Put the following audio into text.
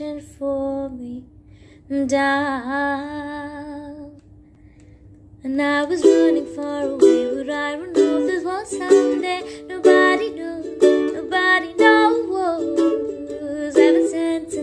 for me down. And I was running far away, but I don't know if this one someday? Nobody knows, nobody knows. Ever since